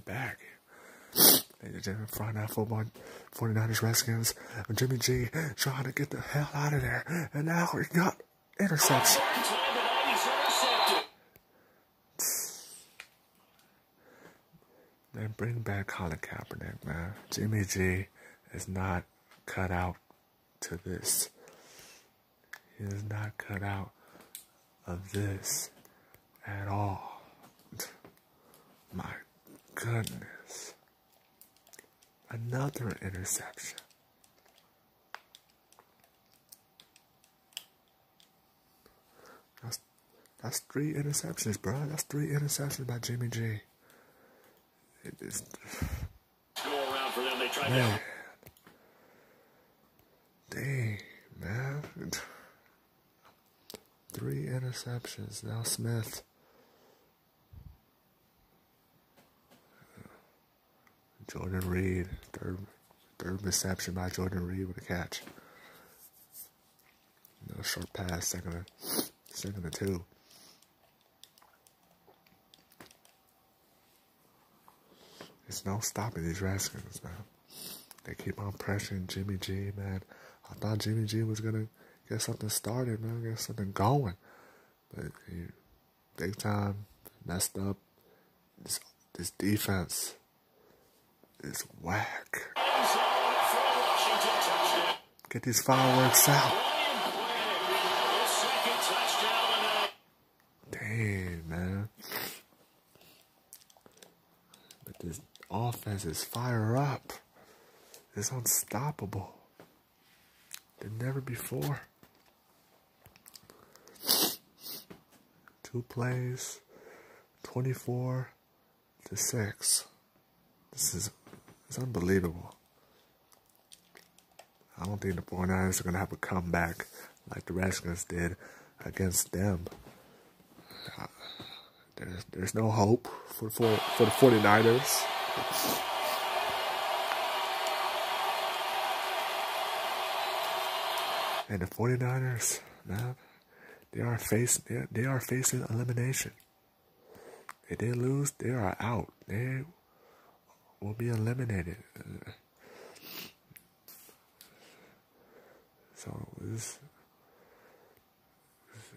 I'm back. Friday Night Football, 49ers Redskins, Jimmy G trying to get the hell out of there. And now he got interception. Man, bring back Colin Kaepernick, man. Jimmy G is not cut out to this. He is not cut out of this at all. My goodness. Another interception. That's that's three interceptions, bro. That's three interceptions by Jimmy G. It is Go around for them. They tried man. Dang, man. Three interceptions. Now Smith. Jordan Reed, third third reception by Jordan Reed with a catch. No short pass, second and second and two. There's no stopping these Redskins, man. They keep on pressuring Jimmy G, man. I thought Jimmy G was gonna get something started, man, get something going. But he big time messed up. This this defense is whack. Get these fireworks out. Dang, man. But this offense is fire up. It's unstoppable. Than never before. Two plays, 24 to 6. This is it's unbelievable. I don't think the 49ers are going to have a comeback like the Redskins did against them. Uh, there's, there's no hope for, for, for the 49ers. And the 49ers, man, they are facing they, they are facing elimination. If they lose, they are out. They will be eliminated. So this,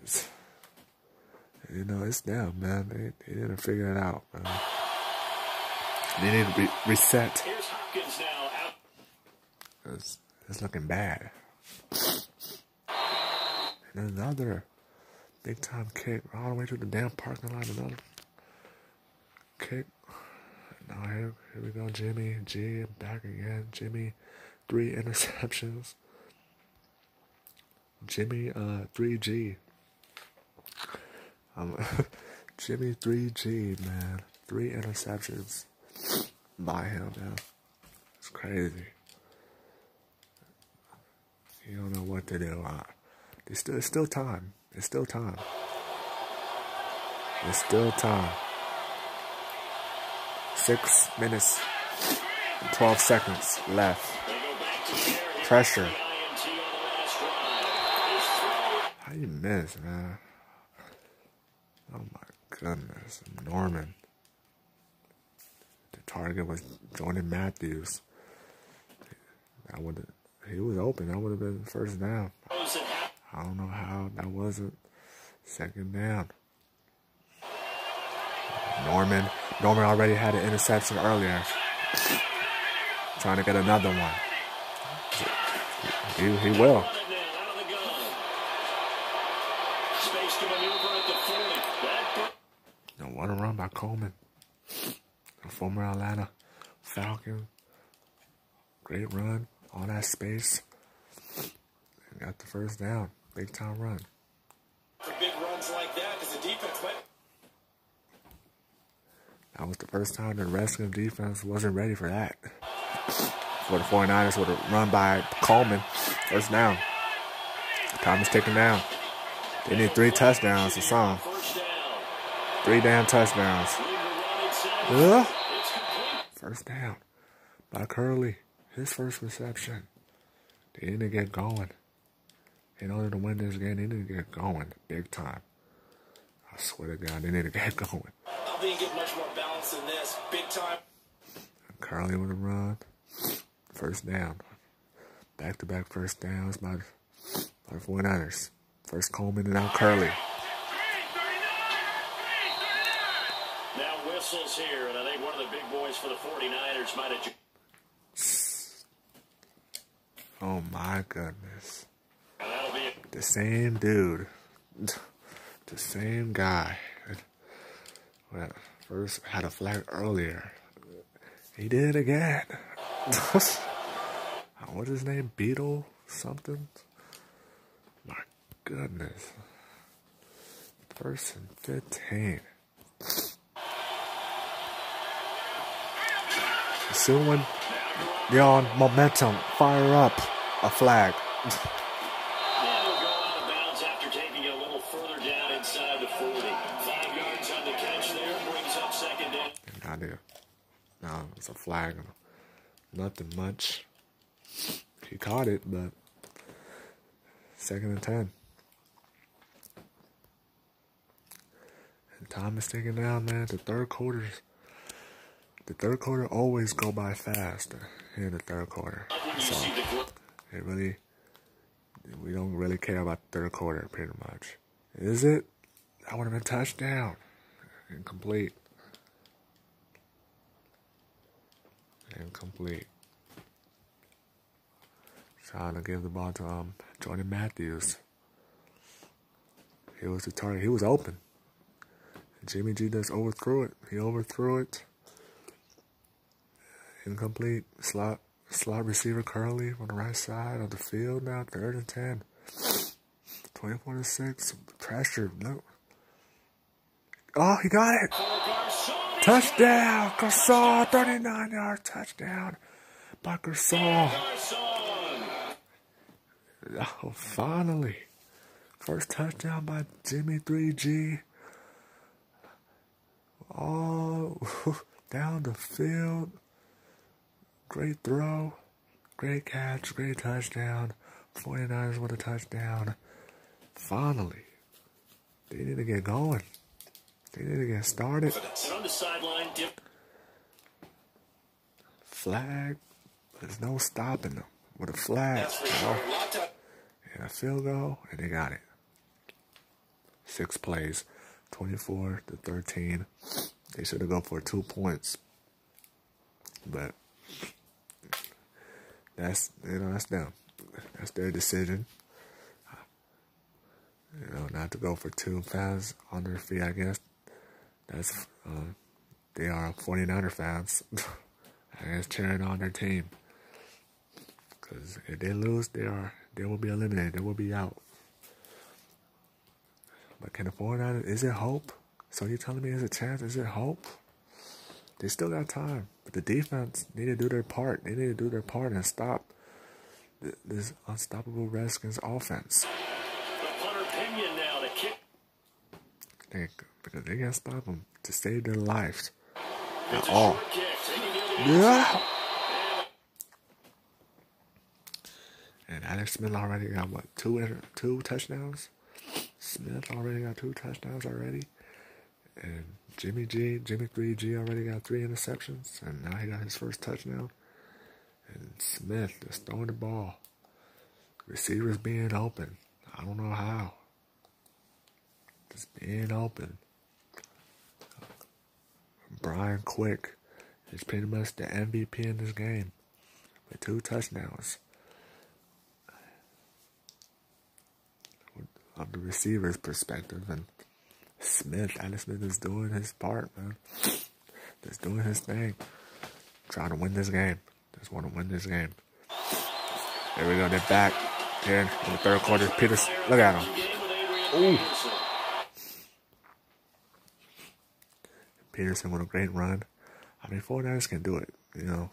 this you know, it's them, man. They, they didn't figure it out, man. They need to re- reset. Here's Hopkins now out. It's, it's looking bad. And another big time kick all the way to the damn parking lot. Another kick. Now here, here we go, Jimmy G back again. Jimmy, three interceptions. Jimmy, uh, three G. Um, Jimmy three G man, three interceptions by him. Man, it's crazy. You don't know what to do. Uh, there's still, it's still time. It's still time. It's still time. Six minutes and 12 seconds left. Pressure. How you miss, man? Oh my goodness. Norman. The target was Jordan Matthews. That would he was open. That would have been first down. I don't know how that wasn't second down. Norman. Norman already had an interception earlier. Trying to get another one. He, he will. Out of the gun. Space to maneuver at the 40. That No, what a run by Coleman. A former Atlanta Falcon. Great run. All that space. And got the first down. Big time run. big runs like that because the defense. That was the first time the Redskins defense wasn't ready for that. For the 49ers with a run by Coleman. First down. Is ticking down. They need three touchdowns or something. Three damn touchdowns. First down by Curley. His first reception. They need to get going. In order to win this game, they need to get going big time. I swear to God, they need to get going. I don't think you get much more balance than this. big time. Curly with a run. First down. Back to back first downs by, by 49ers. First Coleman and now Curly. Now whistles here, and I think one of the big boys for the 49ers might have. Oh my goodness. And that'll be The same dude. The same guy. Well, first had a flag earlier. He did again. Uh, what's his name? Beetle something? My goodness. First and 15. Soon when you're on momentum, fire up a flag. And go out of bounds after taking a little further down inside the 40. Five yards on the catch there second down. No, it's a flag. Nothing much. He caught it, but second and ten. And time is ticking down, man. The third quarters. The third quarter always go by fast in the third quarter. So it really, we don't really care about the third quarter pretty much. Is it? That would have been touchdown. Incomplete. Incomplete. Trying to give the ball to um Jordan Matthews. He was the target. He was open. Jimmy G just overthrew it. He overthrew it. Incomplete. Slot slot receiver Curly on the right side of the field now, third and ten. 24 to 6. Pressure. No. Oh, he got it. Touchdown. Garcon. 39 yard touchdown by. Garcon. Oh, finally. First touchdown by Jimmy 3G. Oh, down the field. Great throw. Great catch. Great touchdown. 49ers with a touchdown. Finally. They need to get going. They to get started. On the sideline, dip. Flag. There's no stopping them. With a flag. You know. And a field goal, and they got it. Six plays, 24 to 13. They should have gone for two points, but that's you know that's them. That's their decision. You know, not to go for two fans on their feet. I guess that's uh, they are 49er fans. I guess cheering on their team. Because if they lose, they are they will be eliminated. They will be out. But can the 49ers, is it hope? So you're telling me there's a chance? Is it hope? They still got time. But the defense need to do their part. They need to do their part and stop this unstoppable Redskins offense. The punter Pinion now to kick. Because they can't stop them to save their lives. It's a all. short kick. Taking the other Yeah. And Alex Smith already got what two two touchdowns. Smith already got two touchdowns already, and Jimmy G, Jimmy Three G already got three interceptions, and now he got his first touchdown. And Smith just throwing the ball, receivers being open. I don't know how. Just being open. Brian Quick is pretty much the MVP in this game with two touchdowns. Of the receiver's perspective, and Smith, Alex Smith is doing his part, man. Just doing his thing. Trying to win this game. Just want to win this game. There we go. They're back here in the third quarter. Peters, look at him. Ooh. Peterson. With a great run. I mean, 49ers can do it, you know.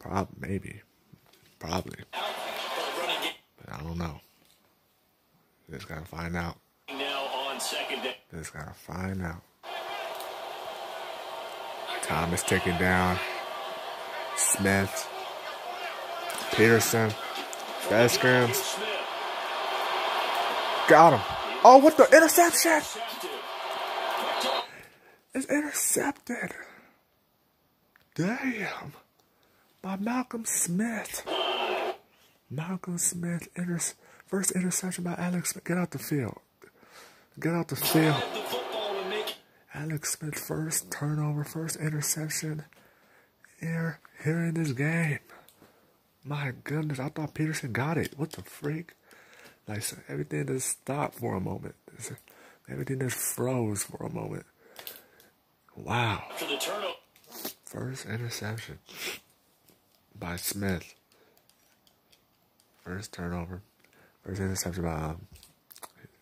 Prob maybe. Probably. But I don't know. Just gotta find out. now on second down. Just gotta find out. Time is ticking down. Smith. Peterson. Smith Got him. Oh, what the interception? It's intercepted. Damn. By Malcolm Smith. Malcolm Smith, inter- first interception by Alex Smith. Get out the field. Get out the field. Alex Smith, first turnover, first interception here, here in this game. My goodness, I thought Peterson got it. What the freak? Like, so everything just stopped for a moment. Everything just froze for a moment. Wow. First interception by Smith. First turnover. First interception by um,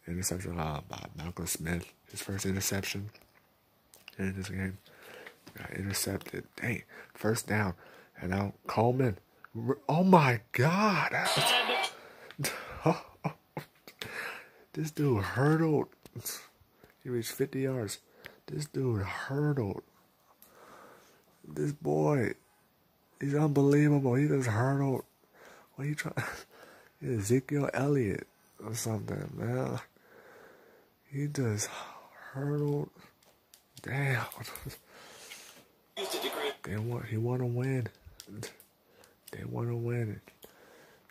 interception uh, by Malcolm Smith. His first interception in this game. Got intercepted. Dang. First down. And now Coleman. Oh my God. this dude hurdled. He reached 50 yards. This dude hurdled. This boy, he's unbelievable. He just hurdled. What are you trying? Ezekiel Elliott or something, man. He just hurdled. Damn. They want. He want to win. They want to win.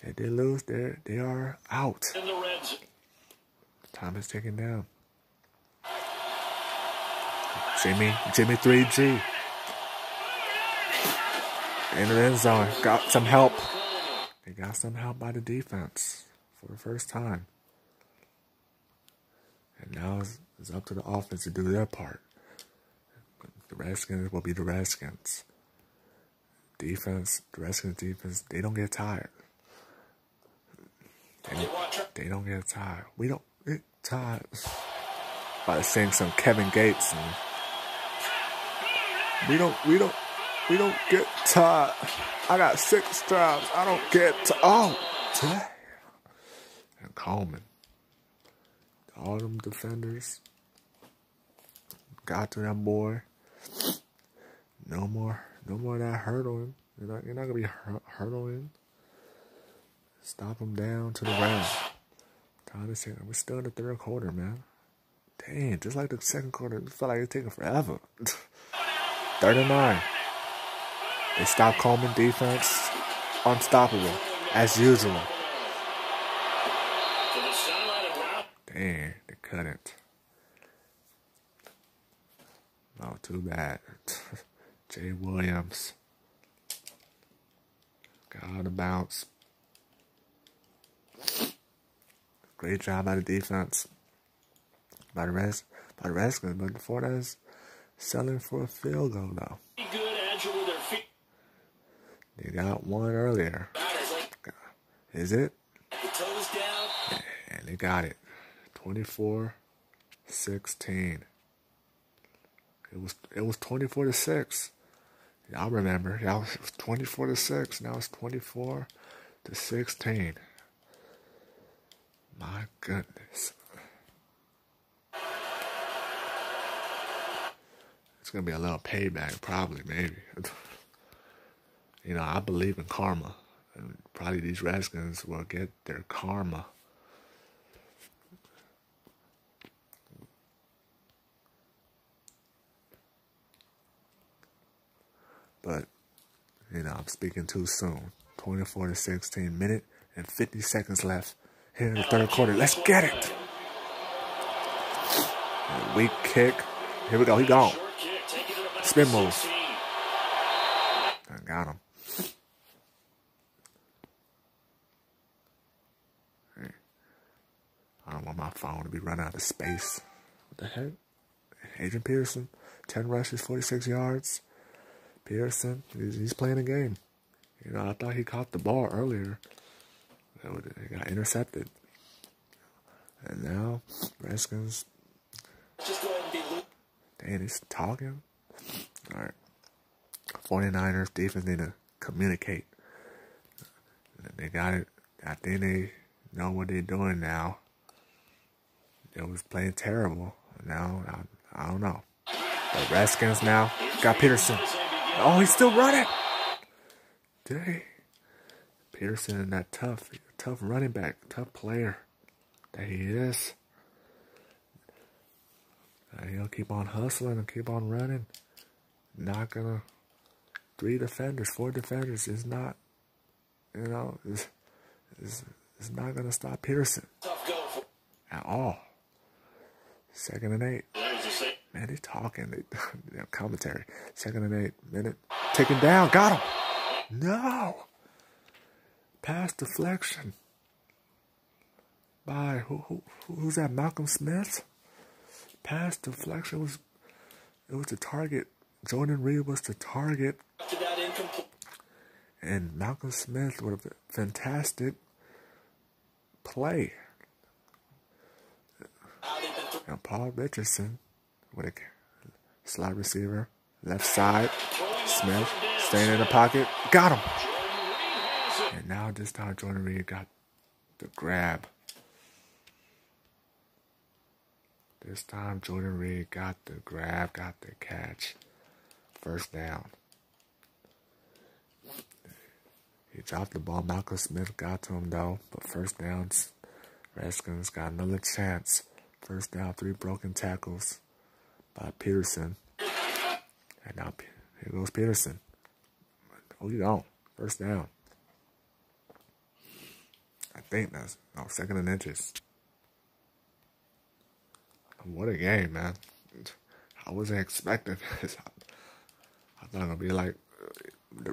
If they lose, they they are out. Is ticking down. Jimmy, Jimmy 3G. In the end zone. Got some help. They got some help by the defense for the first time. And now it's, it's up to the offense to do their part. The Redskins will be the Redskins. Defense, the Redskins defense, they don't get tired. They they don't get tired. We don't get tired. By saying some Kevin Gates and we don't we don't we don't get tired. I got six jobs. I don't get to oh damn. And Coleman. All them defenders got to that boy. No more no more that hurdling. You're not, you're not gonna be hurdling. Stop him down to the ground. Time to say we're still in the third quarter, man. Damn, just like the second quarter, it felt like it's taking forever. 39. They stopped Coleman defense. Unstoppable, as usual. Damn, they couldn't. Oh, too bad. Jay Williams. Got out of bounce. Great job by the defense. By the rest, by the Redskins, but before that, selling for a field goal though. They got one earlier. Is it? And they got it. 24 16. It was it was 24 to 6. Y'all remember. Y'all it was 24 to 6. Now it's 24 to 16. My goodness. It's gonna be a little payback, probably, maybe. you know, I believe in karma. And probably these Redskins will get their karma. But, you know, I'm speaking too soon. 24 to 16 minute and 50 seconds left here in the third quarter. Let's get it. Weak kick. Here we go. He gone. Spin move. I got him. I don't want my phone to be run out of space. What the heck? Adrian Peterson, 10 rushes, 46 yards. Pearson, he's, he's playing a game. You know, I thought he caught the ball earlier. It got intercepted. And now, Redskins. Damn, he's talking. All right. 49ers defense need to communicate. They got it. I think they know what they're doing now. They was playing terrible. Now, I, I don't know. The Redskins now got Peterson. Oh, he's still running. Dang. Peterson and that tough, tough running back, tough player that he is. And he'll keep on hustling and keep on running. Not gonna. Three defenders, four defenders is not, you know, is is not gonna stop Peterson at all. Second and eight. Man, he's talking. They, commentary. Second and eight. Minute. Taken down. Got him. No. Pass deflection. By who, who who's that? Malcolm Smith. Pass deflection was it was the target. Jordan Reed was the target. And Malcolm Smith with a fantastic play. And Paul Richardson with a slot receiver, left side. Smith staying in the pocket, got him. Now this time Jordan Reed got the grab. This time Jordan Reed got the grab, got the catch. First down. He dropped the ball. Malcolm Smith got to him though, but first downs. Redskins got another chance. First down, three broken tackles by Peterson. And now here goes Peterson. Oh, you don't. First down. I think that's no second and inches. What a game, man! I wasn't expecting this. I thought it would be like uh,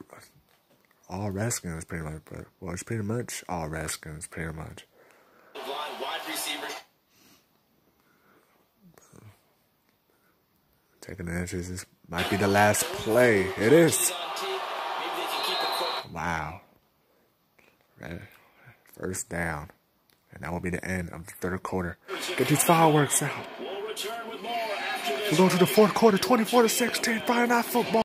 all Redskins, pretty much. But well, it's pretty much all Redskins, pretty much. Wide receiver. Taking the inches. This might be the last play. It is. Wow. First down. And that will be the end of the third quarter. Get these fireworks out. We go to the fourth quarter, 24 to 16, Friday Night Football.